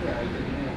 yeah, I didn't